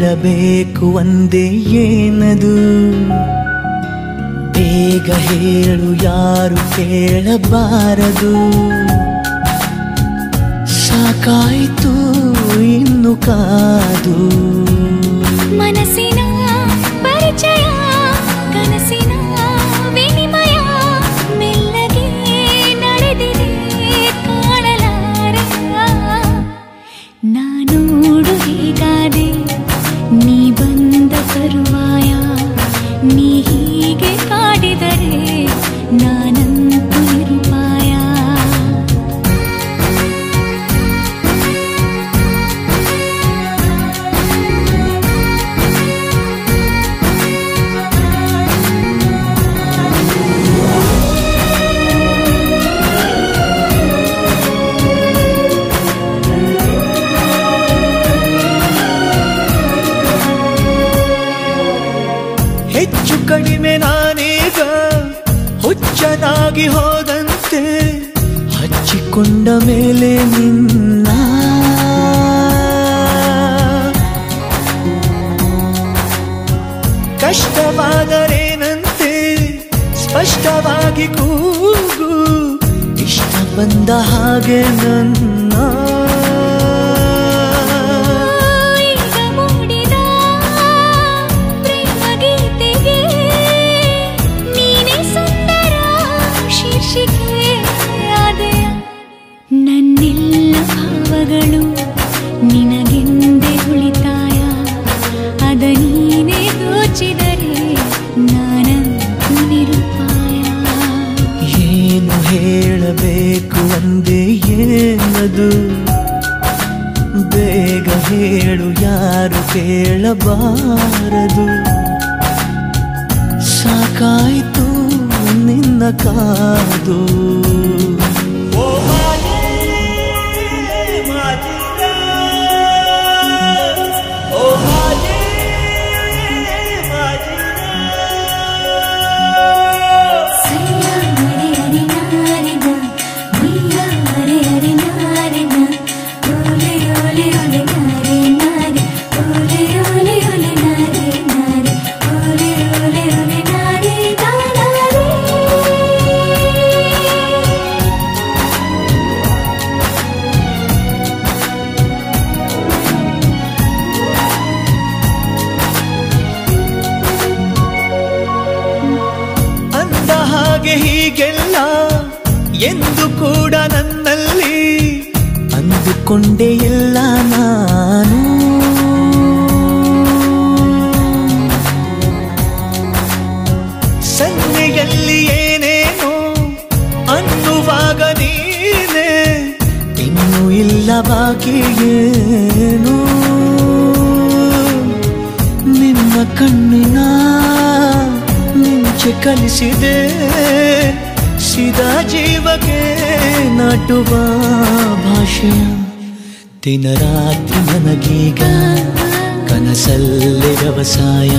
ಹೇಳಬೇಕು ಒಂದೇ ಏನದು? ಬೇಗ ಹೇಳು ಯಾರು ಕೇಳಬಾರದು? ಸಾಕಾಯಿತು ಇನ್ನು ಕಾದು. ಮನಸ್ಸಿನ ಪರಿಚಯ या ಹುಚ್ಚನಾಗಿ ಹೋದಂತೆ ಹಚ್ಚಿಕೊಂಡ ಮೇಲೆ ನಿನ್ನ ಕಷ್ಟವಾದರೇನಂತೆ ಸ್ಪಷ್ಟವಾಗಿ ಕೂಗು ಇಷ್ಟ ಬಂದ ಹಾಗೆ ನನ್ನ ಹೇಳು ಯಾರು ಕೇಳಬಾರದು. ಸಾಕಾಯಿತು ನಿನ್ನ ಕಾದು. ಹಾಗೆ ಹೀಗೆಲ್ಲ ಎಂದು ಕೂಡ ನನ್ನಲ್ಲಿ ಅಂದುಕೊಂಡೆ ಇಲ್ಲ ನಾನು. ಸನ್ನೆಯಲ್ಲಿ ಏನೇನೋ ಅನ್ನುವಾಗ ನೀನೆ, ಇನ್ನು ಇಲ್ಲ ಏನು? ನಿಮ್ಮ ಕಣ್ಣಿನ ಮಿಂಚೆ ಕಲಿಸಿದೆ. ಸಿದಾ ಜೀವಕ್ಕೆ ನಾಟುವ ಭಾಷೆಯ ದಿನರಾತ್ರಿ ನನಗೀಗ ಕನಸಲ್ಲಿ ವ್ಯವಸಾಯ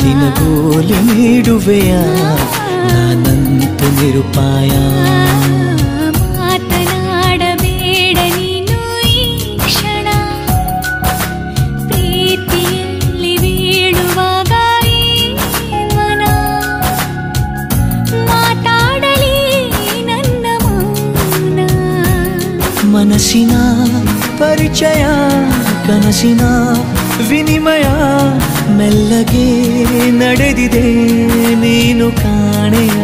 ದಿನಗೂಲಿ ನೀಡುವೆಯ? ನಾನಂತೂ ನಿರುಪಾಯ. ಮನಸ್ಸಿನ ಪರಿಚಯ ಕನಸಿನ ವಿನಿಮಯ ಮೆಲ್ಲಗೆ ನಡೆದಿದೆ ನೀನು ಕಾಣೆಯ.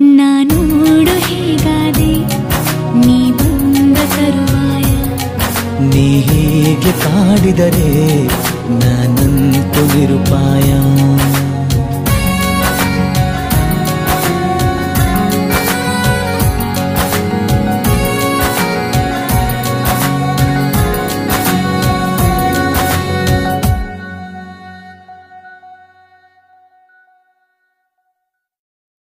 ನಾನೋಡು ಹೇಗಾದೆ ನೀ ಬಂದ ತರುವಾಯ. ನೀ ಹೇಗೆ ಕಾಡಿದರೆ